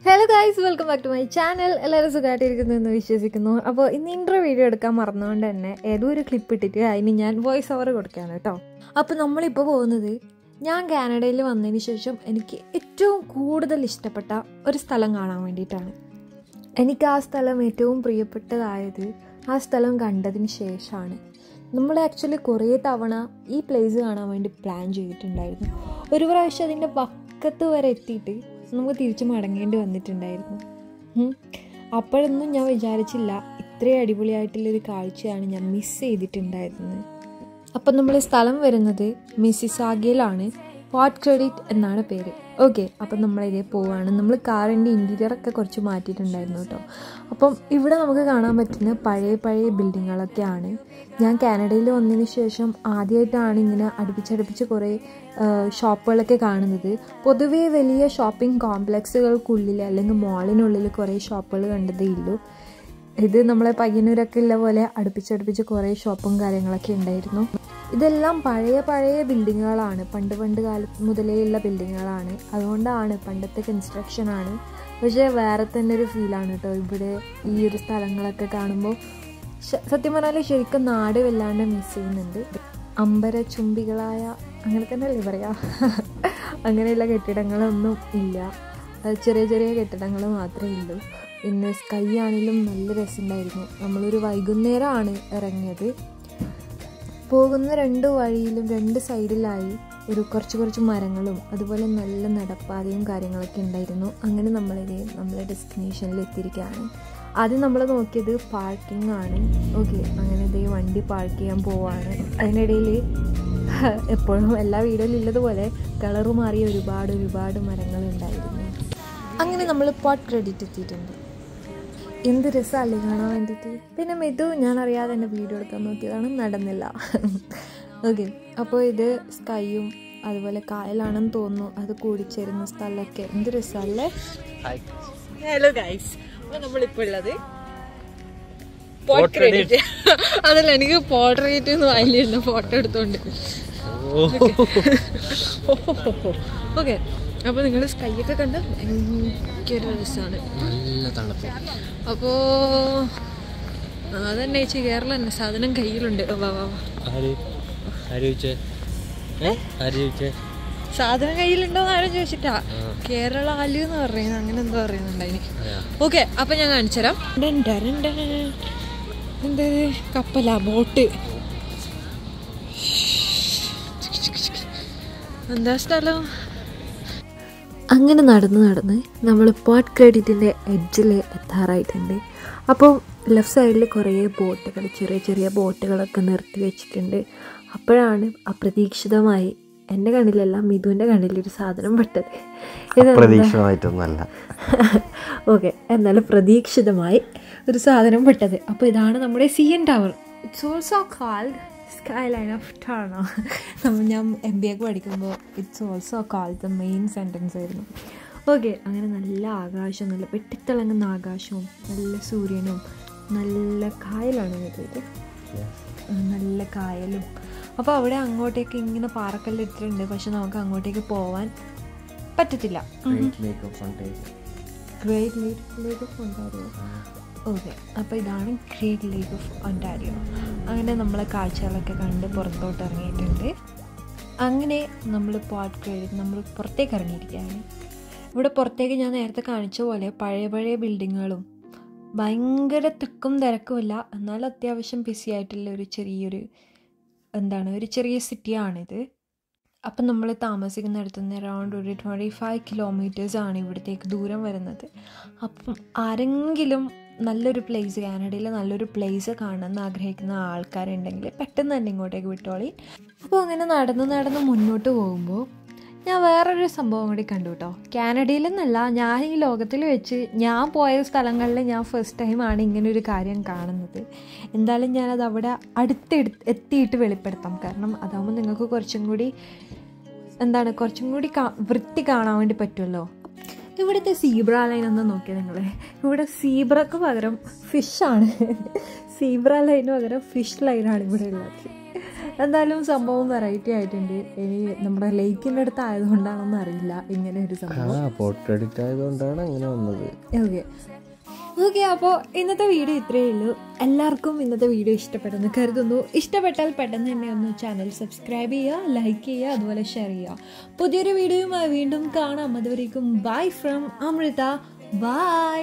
Hello guys welcome back to my channel എല്ലാവരും സുഖമായിട്ടിരിക്കുന്നു എന്ന് വിശ്വസിക്കുന്നു. അപ്പോൾ ഇന്ന് ഇൻട്രോ വീഡിയോ എടുക്കാൻ മറന്നുകൊണ്ട് തന്നെ ഏതോ ഒരു ക്ലിപ്പ് ഇട്ടിട്ട് അതിന് ഞാൻ വോയിസ് ഓവർ കൊടുക്കുകയാണ് കേട്ടോ. അപ്പോൾ നമ്മളിപ്പോൾ പോകുന്നത് ഞാൻ കാനഡയിൽ വന്നതിന് ശേഷം എനിക്ക് ഏറ്റവും കൂടുതൽ ഇഷ്ടപ്പെട്ട ഒരു സ്ഥലം കാണാൻ വേണ്ടിയിട്ടാണ്. എനിക്ക് ആ സ്ഥലം ഏറ്റവും പ്രിയപ്പെട്ടതായത് ആ സ്ഥലം കണ്ടതിന് ശേഷമാണ്. നമ്മൾ ആക്ച്വലി കുറേ തവണ ഈ പ്ലേസ് കാണാൻ വേണ്ടി പ്ലാൻ ചെയ്തിട്ടുണ്ടായിരുന്നു. ഒരു പ്രാവശ്യം അതിന്റെ പക്കത്ത് വരെ എത്തിയിട്ട് നമുക്ക് തിരിച്ചു മടങ്ങേണ്ടി വന്നിട്ടുണ്ടായിരുന്നു. അപ്പോഴൊന്നും ഞാൻ വിചാരിച്ചില്ല ഇത്രയും അടിപൊളിയായിട്ടുള്ളൊരു കാഴ്ചയാണ് ഞാൻ മിസ് ചെയ്തിട്ടുണ്ടായിരുന്നത്. അപ്പം നമ്മൾ സ്ഥലം വരുന്നത് മിസ്സിസാഗയിലാണ്. പോട്ട് ക്രെഡിറ്റ് എന്നാണ് പേര്. ഓക്കെ അപ്പം നമ്മളിതേ പോവാണ്. നമ്മൾ കാറിന്റെ ഇന്റീരിയറൊക്കെ കുറച്ച് മാറ്റിയിട്ടുണ്ടായിരുന്നു കേട്ടോ. അപ്പം ഇവിടെ നമുക്ക് കാണാൻ പറ്റുന്ന പഴയ പഴയ ബിൽഡിങ്ങുകളൊക്കെയാണ്. ഞാൻ കാനഡയിൽ വന്നതിന് ശേഷം ആദ്യമായിട്ടാണ് ഇങ്ങനെ അടുപ്പിച്ചടുപ്പിച്ച് കുറേ ഷോപ്പുകളൊക്കെ കാണുന്നത്. പൊതുവേ വലിയ ഷോപ്പിംഗ് കോംപ്ലക്സുകൾക്കുള്ളിൽ അല്ലെങ്കിൽ മോളിനുള്ളിൽ കുറേ ഷോപ്പുകൾ കണ്ടതേ ഉള്ളൂ. ഇത് നമ്മളെ പയ്യന്നൂരൊക്കെ ഉള്ള പോലെ അടുപ്പിച്ചടുപ്പിച്ച് കുറേ ഷോപ്പും കാര്യങ്ങളൊക്കെ ഉണ്ടായിരുന്നു. ഇതെല്ലാം പഴയ പഴയ ബിൽഡിങ്ങുകളാണ്. പണ്ട് പണ്ട് കാലത്ത് മുതലേ ഉള്ള ബിൽഡിങ്ങുകളാണ്. അതുകൊണ്ടാണ് പണ്ടത്തെ കൺസ്ട്രക്ഷൻ ആണ്. പക്ഷേ വേറെ തന്നെ ഒരു ഫീലാണ് കേട്ടോ ഇവിടെ ഈ ഒരു സ്ഥലങ്ങളൊക്കെ കാണുമ്പോൾ സത്യം പറഞ്ഞാൽ ശരിക്കും നാട് വല്ലാണ്ട് മിസ് ചെയ്യുന്നുണ്ട്. അമ്പര ചുംബികളായ അങ്ങനെ തന്നെ അല്ലേ പറയാ? അങ്ങനെയുള്ള കെട്ടിടങ്ങളൊന്നും ഇല്ല. ചെറിയ ചെറിയ കെട്ടിടങ്ങൾ മാത്രമേ ഉള്ളൂ. പിന്നെ സ്കൈ ആണെങ്കിലും നല്ല രസമുണ്ടായിരുന്നു. നമ്മളൊരു വൈകുന്നേരമാണ് ഇറങ്ങിയത്. പോകുന്ന രണ്ട് വഴിയിലും രണ്ട് സൈഡിലായി ഒരു കുറച്ച് കുറച്ച് മരങ്ങളും അതുപോലെ നല്ല നടപ്പാതയും കാര്യങ്ങളൊക്കെ ഉണ്ടായിരുന്നു. അങ്ങനെ നമ്മളിത് നമ്മളെ ഡെസ്റ്റിനേഷനിൽ എത്തിയിരിക്കുകയാണ്. ആദ്യം നമ്മൾ നോക്കിയത് പാർക്കിംഗ് ആണ്. ഓക്കെ അങ്ങനെ ഇതേ വണ്ടി പാർക്ക് ചെയ്യാൻ പോവാണ്. അതിനിടയിൽ എപ്പോഴും എല്ലാ വീടുകളിലും ഉള്ളതുപോലെ കളറ് മാറിയ ഒരുപാട് ഒരുപാട് മരങ്ങളുണ്ടായിരുന്നു അങ്ങനെ നമ്മൾ പോട്ട് ക്രെഡിറ്റ് എത്തിയിട്ടുണ്ട്. എന്ത് രസമല്ലേ കാണാൻ വേണ്ടിയിട്ട്? പിന്നെ മിതു ഞാൻ അറിയാതെ എന്റെ വീഡിയോ എടുക്കാൻ നോക്കിയതാണ്. നടന്നില്ല. ഓക്കെ അപ്പോൾ ഇത് സ്കൈയും അതുപോലെ കായലാണെന്ന് തോന്നുന്നു. അത് കൂടിച്ചേരുന്ന സ്ഥലമൊക്കെ. എന്ത് രസമല്ലേ? ഹലോ ഗൈസ് അപ്പോൾ നമ്മളിപ്പോൾ ഉള്ളത് അതല്ല എനിക്ക് പോർട്രേറ്റ് എന്ന് ഫോട്ടോ എടുത്തോണ്ട്. ഓക്കെ അപ്പോൾ നിങ്ങൾ സ്കൈയൊക്കെ കണ്ട് ഭയങ്കര രസമാണ് നല്ല തണുപ്പ്. അപ്പോൾ അതന്നെ ചേച്ചി കേരളം തന്നെ സാധനം കയ്യിലുണ്ട്. സാധനം കയ്യിലുണ്ടോ എന്ന് ആരും ചോദിച്ചിട്ടാ. കേരള ആലു എന്ന് പറയുന്നത് അങ്ങനെ എന്തോ പറയുന്നുണ്ട് അതിന്. ഓക്കെ അപ്പൊ ഞാൻ കാണിച്ചുതരാം. എന്ത്? കപ്പലാ ബോട്ട്. എന്താ സ്ഥലം? അങ്ങനെ നടന്ന് നടന്ന് നമ്മൾ പോട്ട് ക്രെഡിറ്റിന്റെ എഡ്ജിൽ എത്താറായിട്ടുണ്ട്. അപ്പോൾ ലെഫ്റ്റ് സൈഡിൽ കുറേ ബോട്ടുകൾ ചെറിയ ചെറിയ ബോട്ടുകളൊക്കെ നിർത്തി വെച്ചിട്ടുണ്ട്. അപ്പോഴാണ് അപ്രതീക്ഷിതമായി എന്റെ കണ്ണിലല്ല മിഥുവിന്റെ കണ്ണിലൊരു സാധനം പെട്ടത്. ഇതെന്താ? പ്രതീക്ഷിതമായിട്ടൊന്നല്ല ഓക്കെ എന്നാലും പ്രതീക്ഷിതമായി ഒരു സാധനം പെട്ടത്. അപ്പോൾ ഇതാണ് നമ്മുടെ C N tower it's also called skyline of Toronto നമ്മൾ ഞാൻ എം ബി എക്ക് പഠിക്കുമ്പോൾ it's also called the main sentence ആയിരുന്നു. ഓക്കെ അങ്ങനെ നല്ല ആകാശം നല്ല വെട്ടിത്തിളങ്ങുന്ന ആകാശവും നല്ല സൂര്യനും നല്ല കായലാണ് ഇത് നല്ല കായലും. അപ്പോൾ അവിടെ അങ്ങോട്ടേക്ക് ഇങ്ങനെ പാറക്കല്ല് ഇട്ടിട്ടുണ്ട്. പക്ഷെ നമുക്ക് അങ്ങോട്ടേക്ക് പോവാൻ പറ്റത്തില്ല. Great lake of okay. അപ്പോൾ ഇതാണ് ഗ്രേറ്റ് ലേക്ക് ഓഫ് ഒന്റാരിയോ അങ്ങനെ നമ്മളെ കാഴ്ചകളൊക്കെ കണ്ട് പുറത്തോട്ട് ഇറങ്ങിയിട്ടുണ്ട് അങ്ങനെ നമ്മൾ പാട്ട് കഴിഞ്ഞ് നമ്മൾ പുറത്തേക്ക് ഇറങ്ങിയിരിക്കുകയാണ്. ഇവിടെ പുറത്തേക്ക് ഞാൻ നേരത്തെ കാണിച്ച പോലെ പഴയ പഴയ ബിൽഡിങ്ങുകളും ഭയങ്കര തിക്കും തിരക്കുമില്ല എന്നാൽ അത്യാവശ്യം ബിസി ആയിട്ടുള്ള ഒരു ചെറിയൊരു എന്താണ് ഒരു ചെറിയ സിറ്റിയാണിത് അപ്പം നമ്മൾ താമസിക്കുന്നിടത്ത് നിന്ന് അറൗണ്ട് ഒരു ട്വന്റി ഫൈവ് കിലോമീറ്റേഴ്സാണ് ഇവിടത്തേക്ക് ദൂരം വരുന്നത്. അപ്പം ആരെങ്കിലും നല്ലൊരു പ്ലേസ് കാനഡയിൽ നല്ലൊരു പ്ലേസ് കാണണമെന്ന് ആഗ്രഹിക്കുന്ന ആൾക്കാരുണ്ടെങ്കിൽ പെട്ടെന്ന് തന്നെ ഇങ്ങോട്ടേക്ക് വിട്ടോളി. അപ്പോൾ അങ്ങനെ നടന്ന് നടന്ന് മുന്നോട്ട് പോകുമ്പോൾ ഞാൻ വേറൊരു സംഭവം കൂടി കണ്ടു കേട്ടോ കാനഡയിൽ നിന്നല്ല ഞാൻ ഈ ലോകത്തിൽ വെച്ച് ഞാൻ പോയ സ്ഥലങ്ങളിൽ ഞാൻ ഫസ്റ്റ് ടൈമാണ് ഇങ്ങനെ ഒരു കാര്യം കാണുന്നത്. എന്തായാലും ഞാനത് അവിടെ അടുത്തെടു എത്തിയിട്ട് വെളിപ്പെടുത്താം. കാരണം അതാകുമ്പോൾ നിങ്ങൾക്ക് കുറച്ചും കൂടി എന്താണ് കുറച്ചും കൂടി വൃത്തി കാണാൻ വേണ്ടി പറ്റുമല്ലോ ഇവിടുത്തെ സീബ്ര ലൈൻ ഒന്ന് നോക്കിയാൽ നിങ്ങൾ ഇവിടെ സീബ്രക്ക് പകരം ഫിഷാണ് സീബ്ര ലൈന് പകരം ഫിഷ് ലൈനാണ് ഇവിടെ ഉള്ളത്. എന്തായാലും സംഭവം വെറൈറ്റി ആയിട്ടുണ്ട്. ഇനി നമ്മുടെ ലേക്കിന്റെ അടുത്ത് ആയതുകൊണ്ടാണെന്ന് അറിയില്ല ഇങ്ങനെ ഒരു സംഭവം. ആയതുകൊണ്ടാണ് അങ്ങനെ വന്നത്. ഓക്കെ ഓക്കെ അപ്പോൾ ഇന്നത്തെ വീഡിയോ ഇത്രയേ ഉള്ളൂ. എല്ലാവർക്കും ഇന്നത്തെ വീഡിയോ ഇഷ്ടപ്പെടുന്നു. കരുതുന്നു. ഇഷ്ടപ്പെട്ടാൽ പെട്ടെന്ന് തന്നെ ഒന്ന് ചാനൽ സബ്സ്ക്രൈബ് ചെയ്യുക ലൈക്ക് ചെയ്യുക അതുപോലെ ഷെയർ ചെയ്യുക. പുതിയൊരു വീഡിയോയുമായി വീണ്ടും കാണാം. അതുവരേക്കും ബൈ ഫ്രം അമൃത. ബൈ